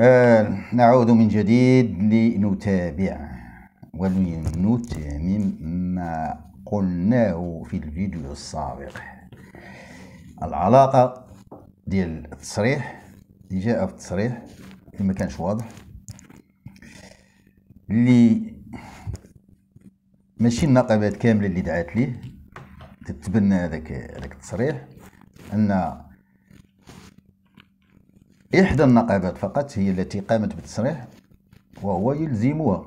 آه نعود من جديد لنتابع ولنتمم ما قلناه في الفيديو السابق. العلاقة ديال التصريح اللي جاء في التصريح اللي ما كانش واضح اللي ماشي النقابات كاملة اللي دعات ليه تتبنى هذاك التصريح أن إحدى النقابات فقط هي التي قامت بالتصريح وهو يلزمها.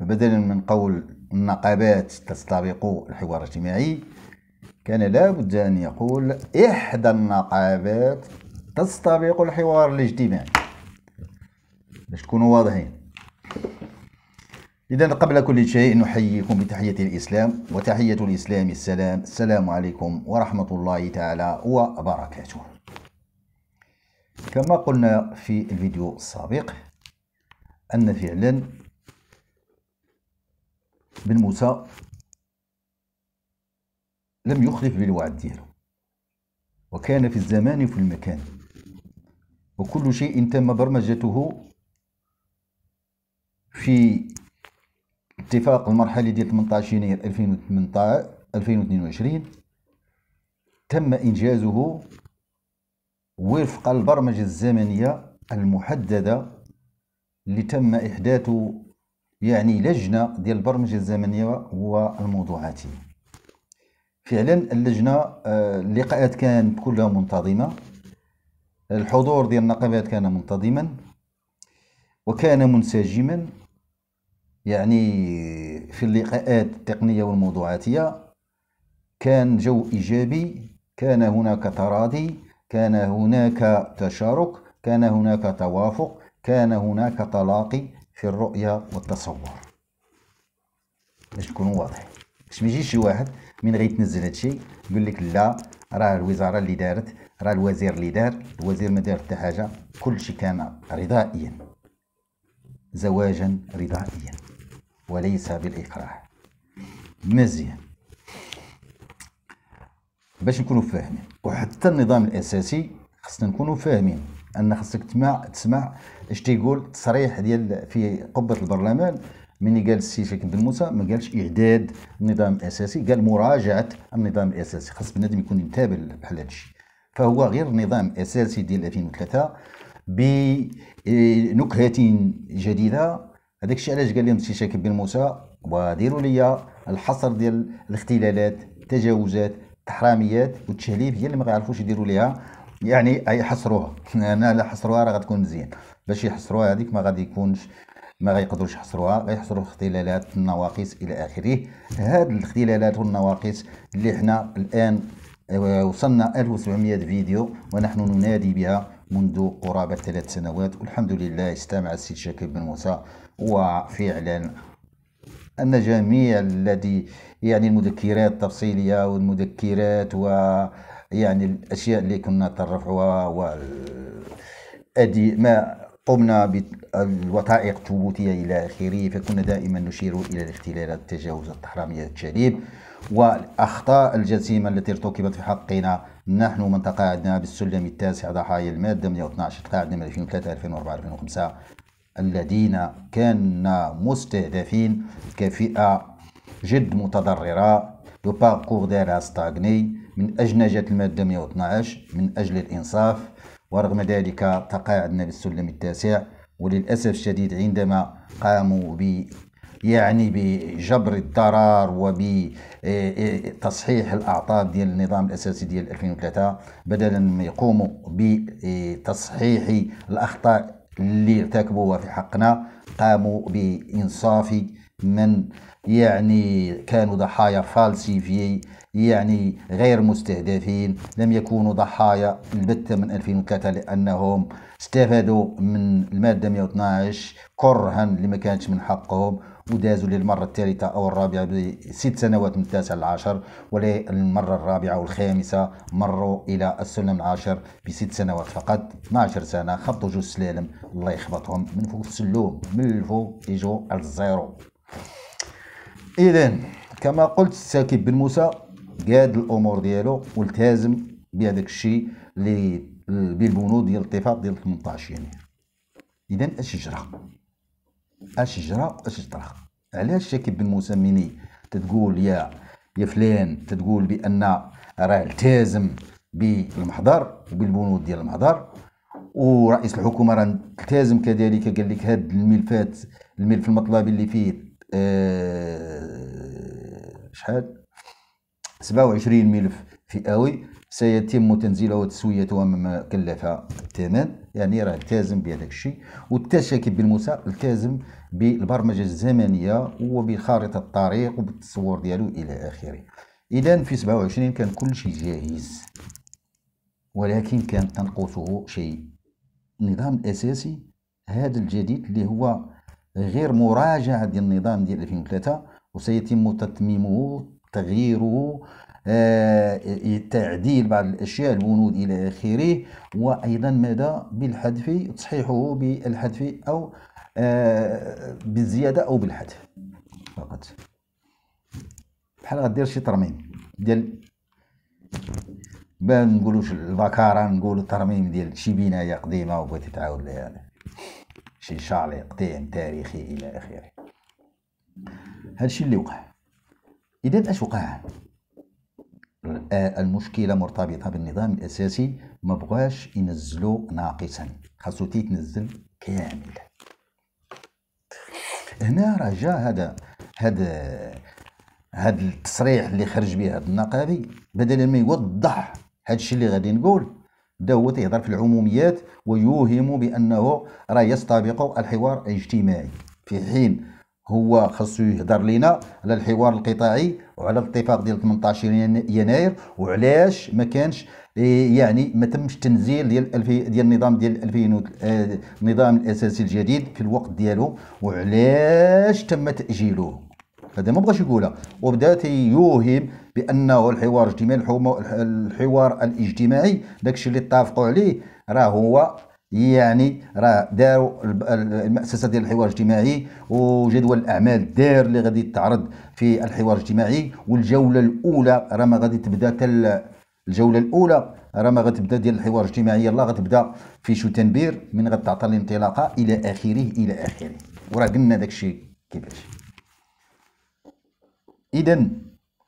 بدلا من قول النقابات تستبق الحوار الاجتماعي كان لابد أن يقول إحدى النقابات تستبق الحوار الاجتماعي. باش تكونوا واضحين. إذا قبل كل شيء نحييكم بتحية الإسلام وتحية الإسلام السلام. السلام عليكم ورحمة الله تعالى وبركاته. كما قلنا في الفيديو السابق أن فعلا بن موسى لم يخلف بالوعد ديالو وكان في الزمان وفي المكان وكل شيء تم برمجته في اتفاق المرحلي ديال 18 يناير 2018 2022 تم إنجازه وفق البرمجة الزمنية المحددة اللي تم إحداث يعني لجنة ديال البرمجة الزمنية والموضوعاتية فعلا اللجنة آه، اللقاءات كانت كلها منتظمة. الحضور ديال النقابات كان منتظما وكان منسجما. يعني في اللقاءات التقنية والموضوعاتية كان جو إيجابي كان هناك تراضي. كان هناك تشارك كان هناك توافق كان هناك تلاقي في الرؤية والتصور. باش نكونوا واضحين. باش ما يجيش شي واحد من غيتنزل هادشي يقول لك لا راه الوزارة اللي دارت راه الوزير اللي دار الوزير ما دار حتى حاجة كلشي كان رضائيا. زواجا رضائيا وليس بالإكراه. مزيان. باش نكونوا فاهمين. وحتى النظام الأساسي خصنا نكونوا فاهمين أن خصك تسمع تسمع اش تيقول التصريح ديال في قبة البرلمان. مني قال السي شاكر بن موسى ما قالش إعداد النظام الأساسي قال مراجعة النظام الأساسي. خاص بنادم يكون متابع بحال هذا الشيء فهو غير نظام أساسي ديال 2003 بنكهه جديدة. هذاك الشيء علاش قال لهم السي شاكر بن موسى؟ وديروا لي الحصر ديال الاختلالات التجاوزات التحراميات والتشهيب هي اللي ما غيعرفوش يديروا ليها. يعني يحصروها أنا لا حصروها راه غتكون مزيان. باش يحصروها هذيك ما غادي يكونش ما غيقدروش يحصروها. غيحصروا الاختلالات النواقص إلى آخره. هاد الاختلالات والنواقص اللي حنا الآن آه، وصلنا 1700 فيديو ونحن ننادي بها منذ قرابة ثلاث سنوات. والحمد لله استمع السيد شاكر بن موسى وفعلا أن جميع الذي يعني المذكرات التفصيلية والمذكرات ويعني الأشياء اللي كنا نترفعها و ما قمنا بالوثائق الثبوتية إلى آخره فكنا دائما نشير إلى الاختلالات التجاوزات التحرامية التشريب والأخطاء الجسيمة التي ارتكبت في حقنا. نحن من تقاعدنا بالسلم التاسع ضحايا المادة 112 تقاعدنا من 2003 2004 2005 الذين كنا مستهدفين كفئة جد متضررة. لو باركور ديالها ستاغني من أجنجة المادة 112 من أجل الإنصاف. ورغم ذلك تقاعدنا بالسلم التاسع. وللأسف الشديد عندما قاموا ب يعني بجبر الضرر وبتصحيح الأعطاب ديال النظام الأساسي ديال 2003 بدلا ما يقوموا بتصحيح الأخطاء اللي ارتكبوها في حقنا قاموا بإنصاف من يعني كانوا ضحايا فالسيفي يعني غير مستهدفين لم يكونوا ضحايا البتة من 2003 لأنهم استفادوا من المادة 112 كرها اللي ما من حقهم. ودازوا للمرة الثالثة أو الرابعة بست سنوات من التاسع للعاشر وللمرة الرابعة والخامسة مروا إلى السلم العاشر بست سنوات فقط 12 سنة خبطوا جوج سلالم الله يخبطهم. من فوق السلوم. من الفوق يجوا الزيرو. إذا كما قلت ساكب بن موسى. قاد الأمور ديالو والتزم بهذاك الشيء بالبنود ديال الاتفاق ديال 18 يناير اذا أش جرى؟ اش طرا علاش شاكب بن موسى ميني تتقول يا يا فلان تتقول بأن راه التزم بالمحضر وبالبنود ديال المحضر ورئيس الحكومة راه التزم كذلك قال لك هاد الملفات الملف المطلبي اللي فيه آه شحال؟ 27 ملف فئوي سيتم تنزيله وتسويته أمام كلفها الثمن يعني راه التزم بهذاك الشيء. والتشاكي بالموسى التزم بالبرمجة الزمنية وبخارطة الطريق وبالتصور ديالو إلى آخره. إذا في 27 كان كل شيء جاهز. ولكن كان تنقصه شيء. النظام الأساسي هذا الجديد اللي هو غير مراجعة ديال النظام ديال 2003 وسيتم تتميمه تغييره تعديل بعض الأشياء البنود إلى آخره وأيضا ماذا؟ بالحذف تصحيحه بالحذف أو آه بالزيادة أو بالحذف فقط. بحال غدير شي ترميم ديال ما نقولوش البكاره نقولو ترميم ديال شي بناية قديمة وبغيتي تعاود لها يعني شي شالي قديم تاريخي إلى آخره. هادشي اللي وقع. اذا أش وقع؟ المشكلة مرتبطة بالنظام الأساسي ما بغاش ينزلو ناقصا. خاصو تيتنزل كامل. هنا راه جا هذا هذا هذا التصريح اللي خرج به هذا النقابي بدل ما يوضح هذا الشيء اللي غادي نقول بدا هو تيهضر في العموميات ويوهم بأنه راه يستبق الحوار الاجتماعي. في حين هو خاصو يهضر لينا على الحوار القطاعي وعلى الاتفاق ديال 18 يناير وعلاش ما كانش إيه، يعني ما تمش تنزيل ديال ديال النظام ديال 2000 آه، النظام الأساسي الجديد في الوقت ديالو وعلاش تم تأجيله؟ هذا ما بغاش يقولها وبدا تيوهم بأنه الحوار الاجتماعي الحوار الاجتماعي داكشي اللي اتفقوا عليه راه هو يعني راه داروا المؤسسة ديال الحوار الاجتماعي وجدول الأعمال دار اللي غادي تعرض في الحوار الاجتماعي. والجولة الأولى راه ما غادي تبدا تل الجولة الأولى راه ما غتبدا ديال الحوار الاجتماعي. يلاه غتبدا في شوتنبير من غتعطى الانطلاقة إلى آخره إلى آخره. وراه قلنا داكشي كيفاش. اذا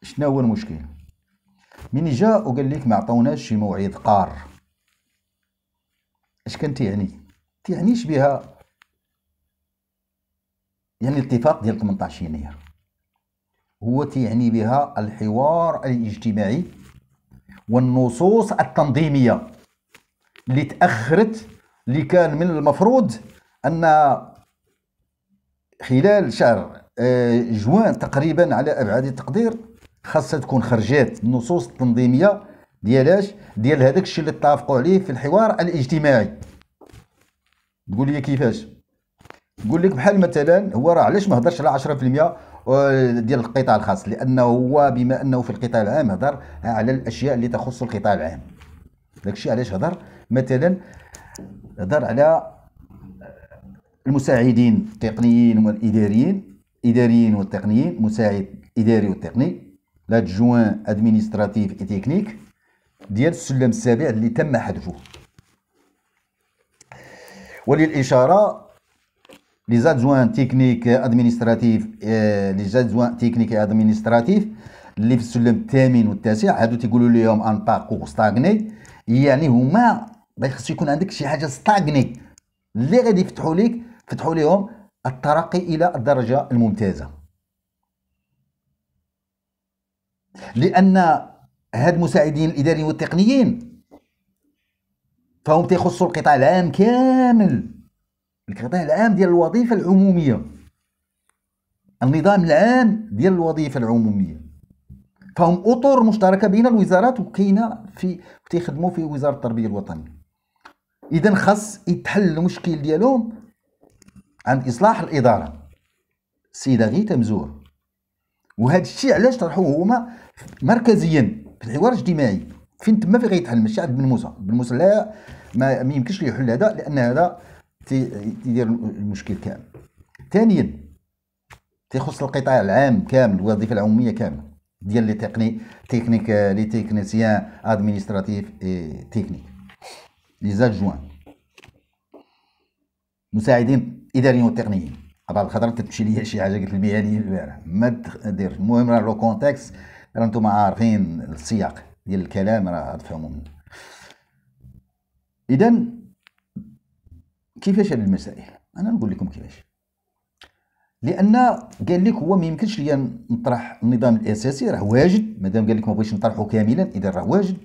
شنو هو المشكل؟ من جا وقال لك ما عطاوناش شي موعد قار. اش كان تيعني؟ تيعنيش بها يعني الاتفاق ديال 18 يناير. هو تيعني بها الحوار الاجتماعي والنصوص التنظيمية اللي تأخرت اللي كان من المفروض أن خلال شهر آه، جوان تقريبا على أبعاد التقدير خاصها تكون خرجات النصوص التنظيمية ديالاش ديال هذاك الشيء اللي اتفقوا عليه في الحوار الاجتماعي. تقول لي كيفاش نقول لك بحال مثلا هو راه علاش ما هضرش على 10% ديال القطاع الخاص؟ لأنه هو بما أنه في القطاع العام هضر على الأشياء اللي تخص القطاع العام. داكشي علاش هضر؟ مثلا هضر على المساعدين التقنيين والإداريين إداريين والتقنيين مساعد إداري وتقني l'adjoint administratif et technique ديال السلم السابع اللي تم حذفه. وللإشارة les adjoints techniques administratifs les adjoints techniques administratifs اللي في السلم الثامن والتاسع. هادو تيقولوا لهم un parcours stagné. يعني هما خصو يكون عندك شي حاجة stagné. اللي غادي يفتحوا لك فتحوا لهم الترقي إلى الدرجة الممتازة. لأن هاد المساعدين الإداريين والتقنيين. فهم تيخصوا القطاع العام كامل. القطاع العام ديال الوظيفة العمومية. النظام العام ديال الوظيفة العمومية. فهم أطر مشتركة بين الوزارات وكاينه في تيخدموا في وزارة التربية الوطنية. اذا خاص يتحل المشكل ديالهم عند إصلاح الإدارة. السيده غيتا مزور. وهذا الشيء علاش طرحوه هما مركزيا. في الحوار الاجتماعي. فين تما في غيتحل ماشي عند بن موسى بن موسى لا ما, يمكنش ليه يحل هذا لأن هذا تيدير المشكل كامل. ثانيا تيخص القطاع العام كامل الوظيفة العمومية كامله ديال les techni techniques les techniciens administratifs techniques les adjoints مساعدين إداريين وتقنيين. بعض الخطرات تمشي ليا شي حاجة قلت المهنيين البارح ما دير. المهم راه le contexte راه نتوما عارفين السياق ديال الكلام راه تفهموا منه. اذا كيفاش هذه المسائل؟ أنا نقول لكم كيفاش. لأن قال لك هو ما يمكنش ليا نطرح النظام الأساسي راه واجد. مادام قال لك ما بغيتش نطرحه كاملا اذا راه واجد.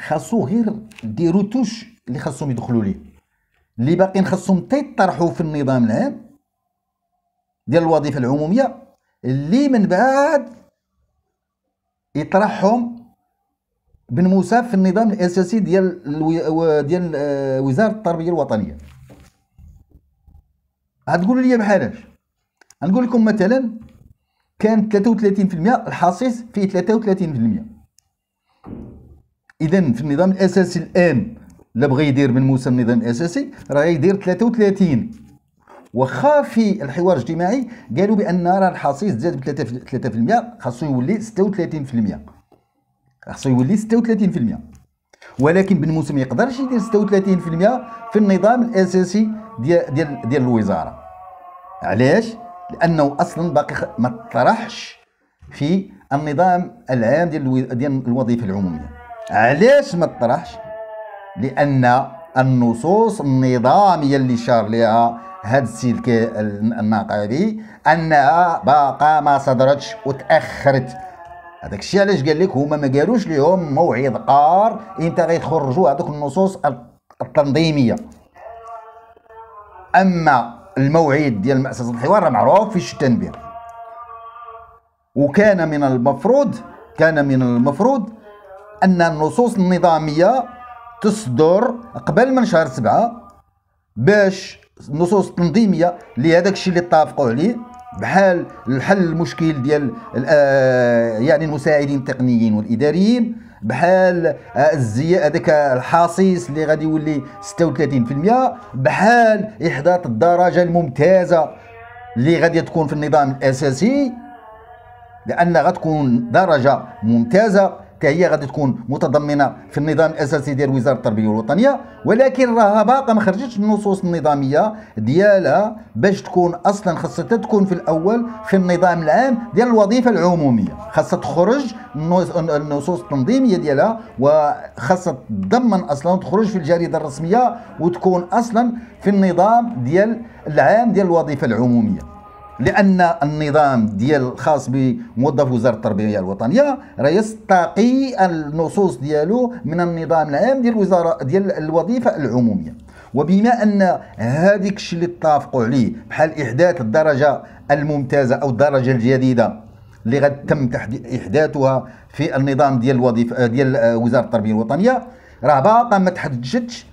خاصو غير ديرو توش اللي خاصهم يدخلوا ليه. اللي باقيين خاصهم تيطرحوا في النظام العام ديال الوظيفة العمومية اللي من بعد يطرحهم بن موسى في النظام الأساسي ديال ديال آه، وزارة التربية الوطنية. غتقولوا لي بحالاش غنقول لكم مثلا كان 33% الحصيص فيه 33% اذا في النظام الأساسي الآن لا بغى يدير بن موسى النظام الأساسي راه يدير 33 واخا في الحوار الاجتماعي قالوا بأن راه الحصيص زاد ب 3% خاصو يولي 36% خاصو يولي 36% ولكن بن موسى ما يقدرش يدير 36% في النظام الأساسي ديال ديال ديال الوزارة. علاش؟ لأنه أصلا باقي ما طرحش في النظام العام ديال ديال الوظيفة العمومية. علاش ما طرحش؟ لأن النصوص النظامية اللي شار لها هاد السيد الناقدي أنها باقا ما صدرتش وتأخرت. هذاك الشيء علاش قال لك؟ هما ما قالوش لهم موعد قار إمتى غيخرجوا هذوك النصوص التنظيمية. أما الموعد ديال مؤسسه الحوار راه معروف في التنبيه وكان من المفروض كان من المفروض أن النصوص النظامية تصدر قبل من شهر سبعة باش النصوص التنظيميه اللي هذاك الشيء اللي اتفقوا عليه بحال الحل المشكل ديال آه، يعني المساعدين التقنيين والإداريين بحال آه، الزي هذاك الحصيص اللي غادي يولي 36% بحال إحداث الدرجه الممتازة اللي غادي تكون في النظام الأساسي لأن غتكون درجة ممتازة هي غادي تكون متضمنة في النظام الأساسي ديال وزارة التربية الوطنيه ولكن راها باقا ما خرجتش النصوص النظامية ديالها باش تكون أصلا خاصها تكون في الأول في النظام العام ديال الوظيفة العمومية. خاصها تخرج النصوص التنظيمية ديالها وخاصها تضمن أصلا تخرج في الجريدة الرسمية وتكون أصلا في النظام ديال العام ديال الوظيفة العمومية. لأن النظام ديال الخاص بموظف وزارة التربية الوطنية راه يستقي النصوص ديالو من النظام العام ديال الوزاره ديال الوظيفة العمومية. وبما أن هذيك الشيء اللي اتفقوا عليه بحال إحداث الدرجة الممتازة أو الدرجة الجديدة اللي غتم إحداثها في النظام ديال الوظيفه ديال وزارة التربية الوطنية راه باقا ما تحددش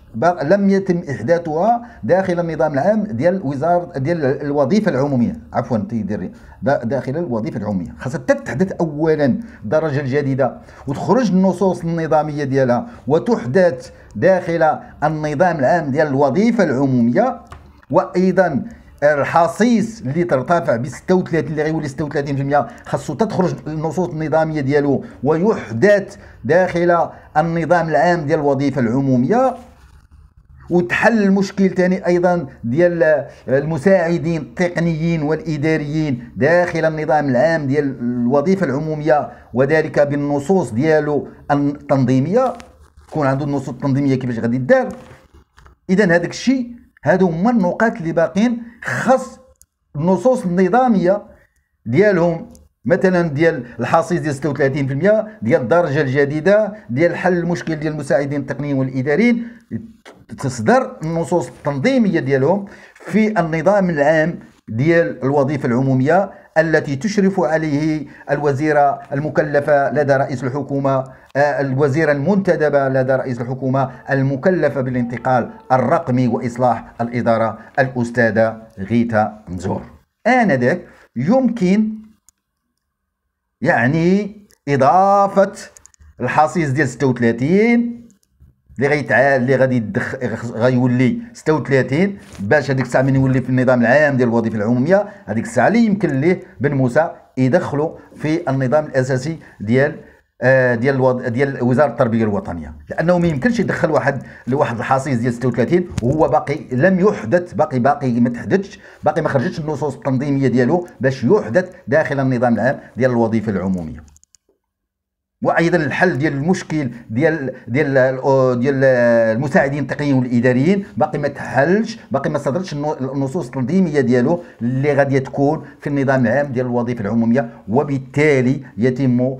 لم يتم إحداثها داخل النظام العام ديال وزاره ديال الوظيفة العمومية. عفوا تيدير داخل الوظيفة العمومية. خاصها تتحدث اولا الدرجة الجديدة وتخرج النصوص النظامية ديالها وتحدث داخل النظام العام ديال الوظيفة العمومية وأيضا الحصيص اللي ترتفع ب 36 اللي غيولي 36% خاصو تخرج النصوص النظامية ديالو ويحدث داخل النظام العام ديال الوظيفة العمومية وتحل المشكل ثاني أيضا ديال المساعدين التقنيين والإداريين داخل النظام العام ديال الوظيفة العمومية وذلك بالنصوص ديالو التنظيمية. تكون عنده النصوص التنظيمية كيفاش غادي دار. اذا هذاك الشيء هادو هما النقاط اللي باقين خاص النصوص النظامية ديالهم مثلا ديال الحصيص ديال 36% ديال الدرجة الجديدة ديال حل المشكل ديال المساعدين التقنيين والإداريين تصدر النصوص التنظيمية ديالهم في النظام العام ديال الوظيفة العمومية التي تشرف عليه الوزيرة المكلفة لدى رئيس الحكومة آه، الوزيرة المنتدبة لدى رئيس الحكومة المكلفة بالانتقال الرقمي وإصلاح الإدارة الأستاذة غيتا مزور آنذاك يمكن يعني إضافة الحصيص ديال 36 اللي غيتعاد اللي غادي يدخ غيولي 36 باش هذيك الساعة من يولي في النظام العام ديال الوظيفة العمومية هذيك الساعة اللي يمكن ليه بن موسى يدخلوا في النظام الأساسي ديال ديال الوض... ديال وزارة التربية الوطنية. لأنه ما يمكنش يدخل واحد لواحد الحصيص ديال 36 وهو باقي لم يحدث باقي باقي ما تحدثش باقي ما خرجتش النصوص التنظيمية ديالو باش يحدث داخل النظام العام ديال الوظيفة العمومية. وأيضا الحل ديال المشكل ديال ديال ديال المساعدين التقنيين والإداريين باقي ما تحلش باقي ما صدرتش النصوص التنظيمية ديالو اللي غادي تكون في النظام العام ديال الوظيفة العمومية وبالتالي يتم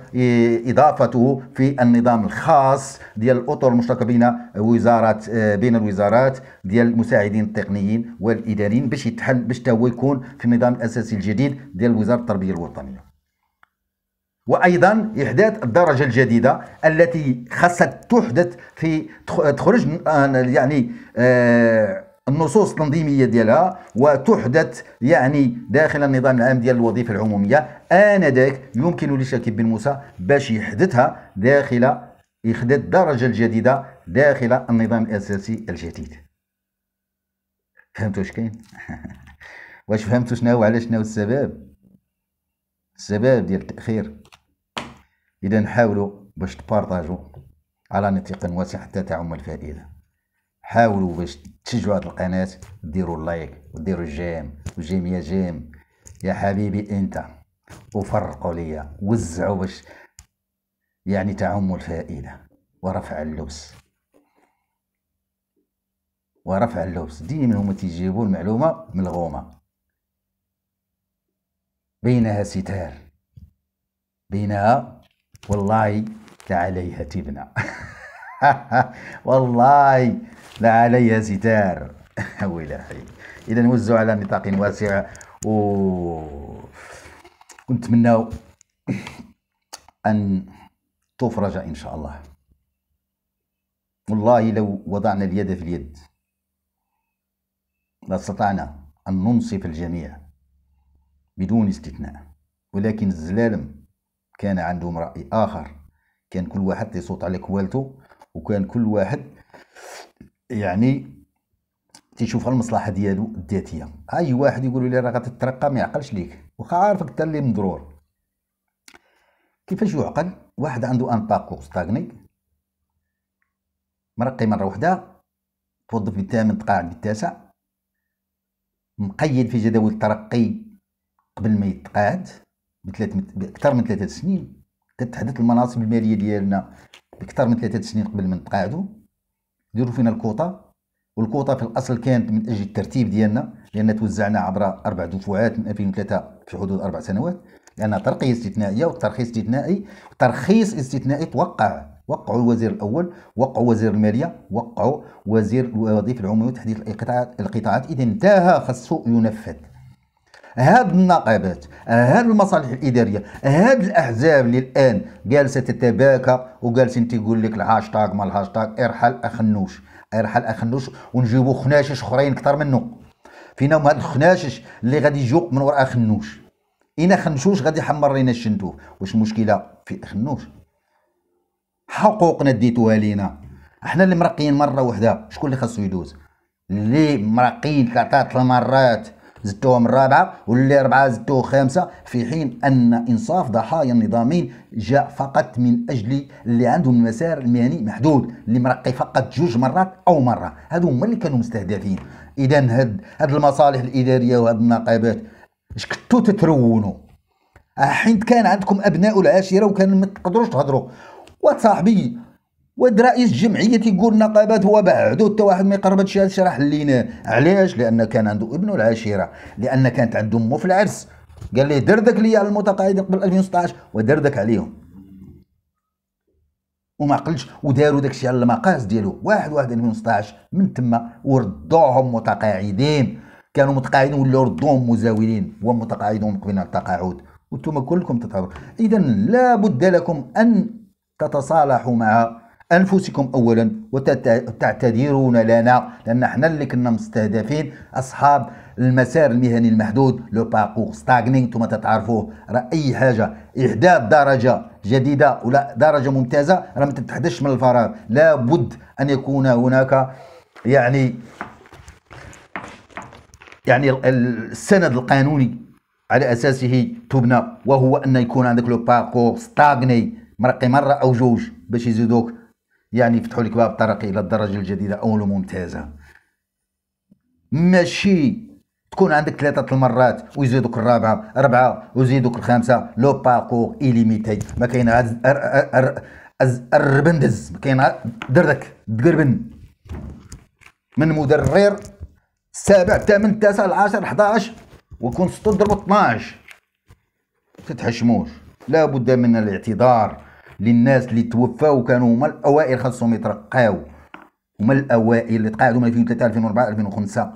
إضافته في النظام الخاص ديال الأطر المشتركة بين وزارات بين الوزارات ديال المساعدين التقنيين والإداريين باش يتحل باش هو يكون في النظام الأساسي الجديد ديال وزارة التربية الوطنية. وأيضا إحداث الدرجة الجديدة التي خاصها تحدث في تخرج يعني آه، النصوص التنظيمية ديالها وتحدث يعني داخل النظام العام ديال الوظيفة العمومية. آنذاك يمكن لشاكب بن موسى باش يحدثها داخل إحداث الدرجة الجديدة داخل النظام الأساسي الجديد. فهمتوا واش كاين؟ واش فهمتوا شنو علاش شنو السبب؟ السبب ديال التأخير. إذا نحاولوا باش تبارطاجوا على نطاق واسع حتى تعم الفائدة. حاولوا باش تشجعوا هذه القناة ديروا ال like وديروا ال j'aime و j'aime يا j'aime. يا حبيبي أنت وفرقوا ليا وزعوا باش يعني تعم الفائدة. ورفع اللبس. ورفع اللبس. ديما هما تيجيبوا المعلومة من الغومة. بينها ستار. بينها والله لعليها تبنى. والله لعليها ستار ويلهي اذا نوزعوا على نطاق واسع. و ونتمنى أن تفرج إن شاء الله. والله لو وضعنا اليد في اليد. لاستطعنا أن ننصف الجميع بدون استثناء. ولكن الزلالم كان عندهم رأي آخر. كان كل واحد يصوت على كوالته وكان كل واحد يعني تيشوف المصلحة ديالو الذاتيه أي واحد يقول لي راه غتترقى ما يعقلش ليك. واخا عارفك انت اللي مضرور. كيفاش يعقل؟ واحد عنده ان باكو ستاغني. مرقي مره وحدة. توظف بالثامن تقاعد بالتاسع. مقيد في جداول الترقي قبل ما يتقاعد بثلاث بأكثر من ثلاثة سنين. تتحدث المناصب المالية ديالنا بأكثر من ثلاثة سنين قبل ما نتقاعدوا ديروا فينا الكوطة. والكوطة في الأصل كانت من أجل الترتيب ديالنا لأن توزعنا عبر أربع دفعات من 2003 في حدود أربع سنوات. لانها ترقيه استثنائيه والترخيص استثنائي ترخيص استثنائي توقع. وقعوا الوزير الأول وقعوا وزير المالية وقعوا وزير الوظيفة العمومية. وتحديد القطاعات القطاعات. اذا انتهى خصو ينفذ. هاد النقابات هاد المصالح الإدارية هاد الأحزاب اللي الآن جالسة تتباكى وجالسين تيقول لك الهاشتاغ ما الهاشتاغ ارحل أخنوش ارحل أخنوش ونجيبوا خناشش أخرين أكثر منه فينا هاد الخناشش اللي غادي يجوا من وراء خنوش اين خنشوش غادي يحمر لينا الشنتوف. واش المشكلة؟ في خنوش حقوقنا ديتوها لينا إحنا اللي مرقين مرة واحدة شكون اللي خاصو يدوز؟ اللي مرقين ثلاثة المرات. زدتوهم الرابعة واللي ربعة زدتوه خامسة. في حين أن إنصاف ضحايا النظامين جاء فقط من أجل اللي عندهم المسار المهني محدود اللي مرقي فقط جوج مرات أو مرة. هادو هما اللي كانوا مستهدفين. إذا هاد, هاد المصالح الإدارية وهاد النقابات اش كنتو تترونوا؟ حين كان عندكم أبناء العاشرة وكان ما تقدروش تهضروا. وصاحبي ود رئيس جمعية تيقول نقابات هو بعدو حتى واحد ما يقرب هادشي شرح لينا علاش؟ لأن كان عنده ابنه العشيره لأن كانت عنده امه في العرس. قال ليه دردك لي على المتقاعدين قبل 2016 ودردك عليهم. وما عقلش وداروا داكشي على المقاس ديالو. واحد واحد 2016 من تما وردوهم متقاعدين. كانوا متقاعدين ولاو ردوهم مزاولين. ومتقاعدون على التقاعد. وأنتم كلكم تتعبوا اذا لا بد لكم أن تتصالحوا مع أنفسكم اولا وتعتذرون لنا لأن إحنا اللي كنا مستهدفين أصحاب المسار المهني المحدود. لو باركور ستاغنينغ أنتم تتعرفوه. راه أي حاجة احداث درجه جديدة ولا درجة ممتازة راه ما تتحدثش من الفراغ. لابد أن يكون هناك يعني يعني السند القانوني على أساسه تبنى. وهو أن يكون عندك le parcours stagné مرقي مرة أو جوج باش يزيدوك. يعني يفتحوا لك باب الترقي إلى الدرجة الجديدة أو الممتازة. ماشي. تكون عندك ثلاثة المرات ويزيدوك الرابعة أربعة ويزيدوك الخامسة. le parcours illimité ما كاين الربندز ما كاين دردك تقربن من مدرر السابع الثامن التاسع العاشر 11 ويكون ستة ضرب 12 تتحشموش لابد من الاعتذار. للناس اللي توفاو وكانوا هما الأوائل خاصهم يترقاو. هما الأوائل اللي تقاعدوا من 2003 2004 2005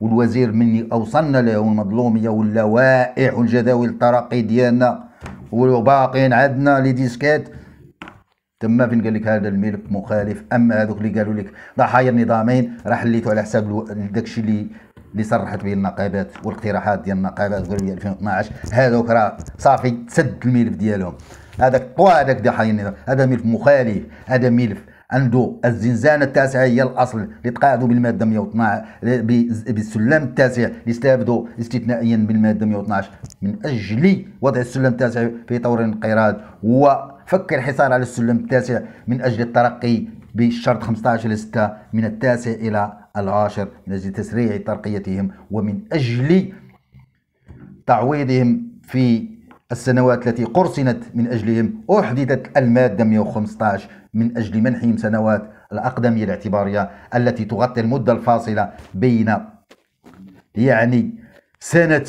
والوزير مني أوصلنا له المظلوميه واللوائح والجداول الترقي ديالنا. وباقيين عندنا لي ديسكات تما فين قال لك هذا الملف مخالف؟ أما هذوك اللي قالوا لك ضحايا النظامين راه حليتو على حساب داكشي اللي اللي صرحت به النقابات والاقتراحات ديال النقابات قالوا لي 2012 هذوك راه صافي تسد الملف ديالهم. هذاك طوا هذاك ضحايا النظام هذا ملف مخالف. هذا ملف عنده الزنزانة التاسعة هي الأصل. اللي تقاعدوا بالماده 112 بالسلم التاسع اللي استثنائيا بالمادة 112 من أجل وضع السلم التاسع في طور الانقراض وفك الحصار على السلم التاسع من أجل الترقي بشرط 15 6 من التاسع إلى العاشر من أجل تسريع ترقيتهم ومن أجل تعويضهم في السنوات التي قرصنت من أجلهم أحدثت المادة 115 من أجل منحهم سنوات الأقدمية الاعتبارية التي تغطي المدة الفاصلة بين يعني سنة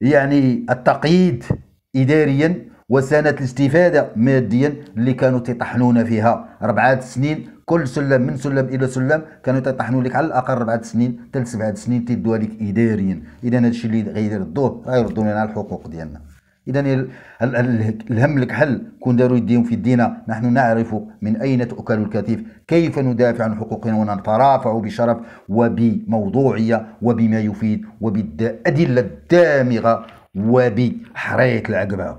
يعني التقييد إداريا وسنة الاستفادة ماديا اللي كانوا تطحنون فيها. أربعة سنين كل سلم من سلم إلى سلم كانوا تطحنوا لك على الأقل أربعة سنين ثلاث سبعة سنين تدوها لك إداريا. إذا هذا الشيء اللي غيردوه غيردوا لنا الحقوق ديالنا. اذا الهم لك حل كون داروا يديهم في يدينا نحن نعرف من أين تؤكل الكتيف كيف ندافع عن حقوقنا ونترافع بشرف وبموضوعية وبما يفيد وبالأدلة الدامغة وبحرية العقبة.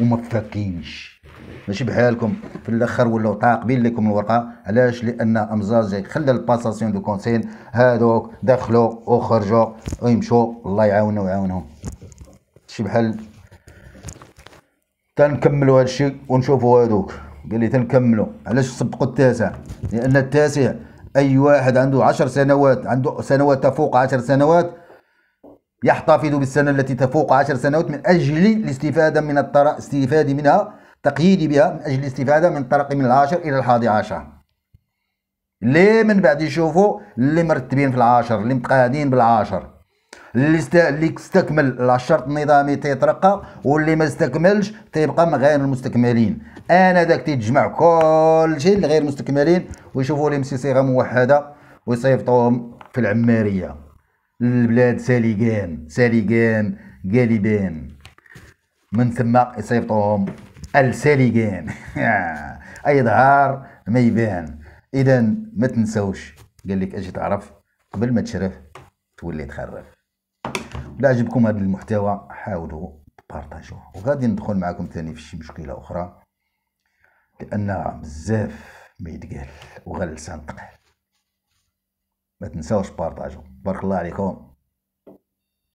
وما فاكينش. ماشي بحالكم. في الأخر ولاو طاقبين لكم الورقة. علاش؟ لأن أمزاج خلى الباساسيون دو كونسين هادوك دخلوا وخرجوا. ويمشوا الله يعاوننا ويعاونهم. شي بحال تنكملوا هذا الشيء ونشوفوا هذوك. قال لي تنكملوا. علاش سبقوا التاسع؟ لأن التاسع أي واحد عنده عشر سنوات عنده سنوات تفوق عشر سنوات يحتفظ بالسنة التي تفوق عشر سنوات من أجل الاستفادة من الطرق استفادة منها تقييد بها من أجل الاستفادة من الطرق من العاشر إلى الحادي عشر. ليه من بعد يشوفوا؟ اللي مرتبين في العاشر اللي متقاعدين بالعاشر. اللي. اللي استكمل الشرط النظامي تيترقى واللي ما استكملش تيبقى غير المستكملين. أنا داك تيتجمع كل شيء غير المستكملين ويشوفوا لهم صيغه موحدة ويصيفطوهم في العمارية. البلاد ساليقان ساليقان قالبان من ثم يصيفطوهم الساليقان أي ظهار ما يبان. اذا ما تنسوش قال لك أجي تعرف قبل ما تشرف تولي تخرف. لا عجبكم هذا المحتوى حاولوا بارطاجوه وغادي ندخل معكم ثاني في شي مشكلة أخرى لأن بزاف ما يتقال وغا اللسان ثقيل ما تنساوش بارطاجو بارك الله عليكم.